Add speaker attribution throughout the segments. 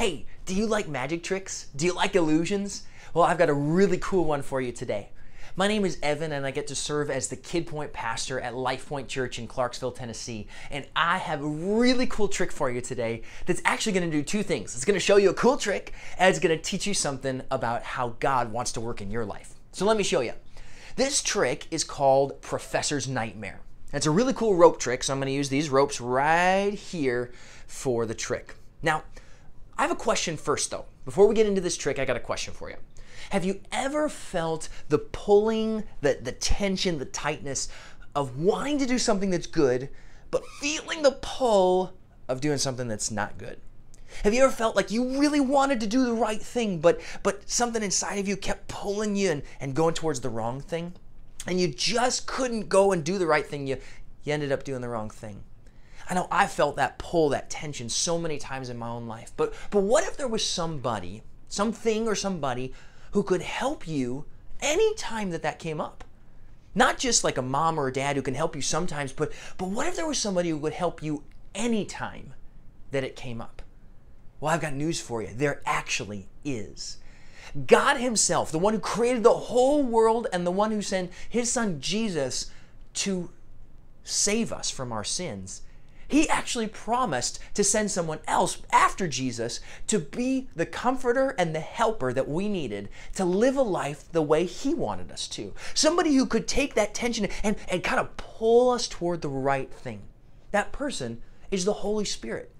Speaker 1: Hey, do you like magic tricks? Do you like illusions? Well, I've got a really cool one for you today. My name is Evan, and I get to serve as the KidPoint pastor at LifePoint Church in Clarksville, Tennessee. And I have a really cool trick for you today that's actually going to do two things. It's going to show you a cool trick, and it's going to teach you something about how God wants to work in your life. So let me show you. This trick is called Professor's Nightmare. It's a really cool rope trick, so I'm going to use these ropes right here for the trick. Now, I have a question first, though. Before we get into this trick, I got a question for you. Have you ever felt the pulling, the, the tension, the tightness of wanting to do something that's good, but feeling the pull of doing something that's not good? Have you ever felt like you really wanted to do the right thing, but but something inside of you kept pulling you and, and going towards the wrong thing? And you just couldn't go and do the right thing. You you ended up doing the wrong thing. I know I felt that pull, that tension so many times in my own life. But but what if there was somebody, something or somebody who could help you anytime that that came up? Not just like a mom or a dad who can help you sometimes, but but what if there was somebody who would help you anytime that it came up? Well, I've got news for you. There actually is. God Himself, the one who created the whole world and the one who sent His Son Jesus to save us from our sins, he actually promised to send someone else after Jesus to be the comforter and the helper that we needed to live a life the way He wanted us to. Somebody who could take that tension and, and kind of pull us toward the right thing. That person is the Holy Spirit.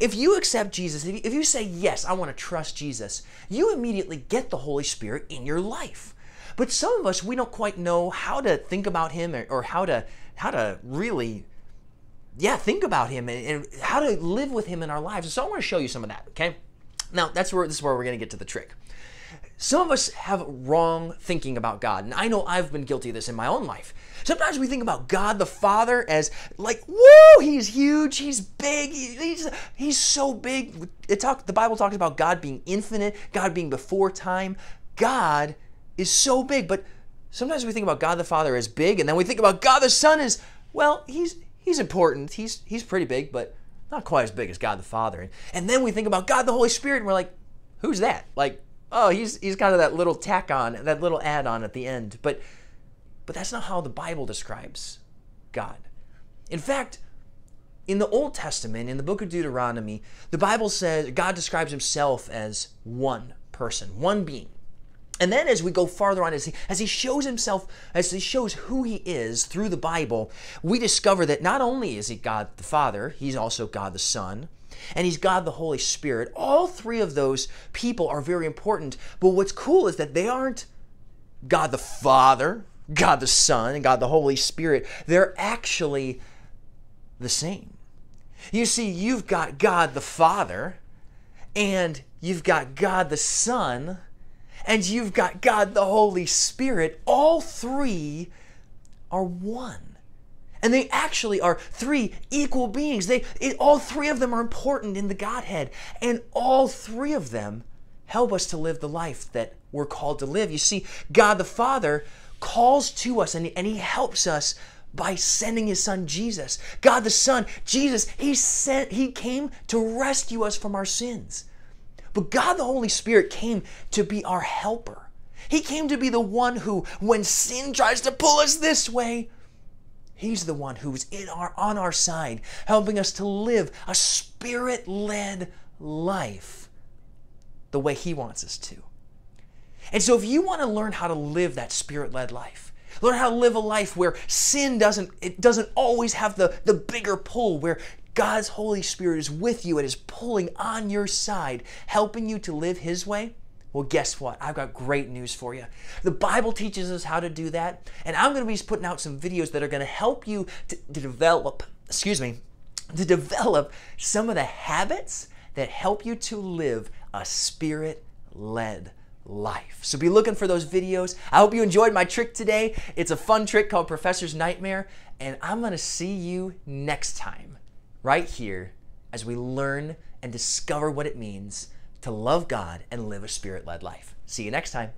Speaker 1: If you accept Jesus, if you say, Yes, I want to trust Jesus, you immediately get the Holy Spirit in your life. But some of us, we don't quite know how to think about Him or, or how to how to really yeah, think about him and, and, how to live with him in our lives. So I want to show you some of that, okay? Now, that's where this is where we're going to get to the trick. Some of us have wrong thinking about God, and I know I've been guilty of this in my own life. Sometimes we think about God the Father as like, whoa, he's huge, he's big, he's he's so big. It talk, the Bible talks about God being infinite, God being before time. God is so big, but sometimes we think about God the Father as big, and then we think about God the Son as well, he's he's important. He's he's pretty big, but not quite as big as God the Father. And, and then we think about God the Holy Spirit, and we're like, who's that? Like, oh, he's he's kind of that little tack on, that little add on at the end. But but that's not how the Bible describes God. In fact, in the Old Testament, in the book of Deuteronomy, the Bible says God describes himself as one person, one being. And then as we go farther on, as he, as he shows himself, as he shows who he is through the Bible, we discover that not only is he God the Father, he's also God the Son, and he's God the Holy Spirit. All three of those people are very important. But what's cool is that they aren't God the Father, God the Son, and God the Holy Spirit. They're actually the same. You see, you've got God the Father, and you've got God the Son and you've got God the Holy Spirit, all three are one. And they actually are three equal beings. They it, all three of them are important in the Godhead, and all three of them help us to live the life that we're called to live. You see, God the Father calls to us and, and he helps us by sending his son Jesus. God the Son, Jesus, he sent he came to rescue us from our sins. But God the Holy Spirit came to be our helper. He came to be the one who, when sin tries to pull us this way, He's the one who's in our, on our side, helping us to live a spirit led life the way He wants us to. And so, if you want to learn how to live that spirit led life, learn how to live a life where sin doesn't, it doesn't always have the, the bigger pull, where God's Holy Spirit is with you and is pulling on your side, helping you to live His way, well, guess what? I've got great news for you. The Bible teaches us how to do that, and I'm going to be putting out some videos that are going to help you to, to develop, excuse me, to develop some of the habits that help you to live a spirit led life. So be looking for those videos. I hope you enjoyed my trick today. It's a fun trick called Professor's Nightmare, and I'm going to see you next time right here as we learn and discover what it means to love God and live a spirit led life. See you next time.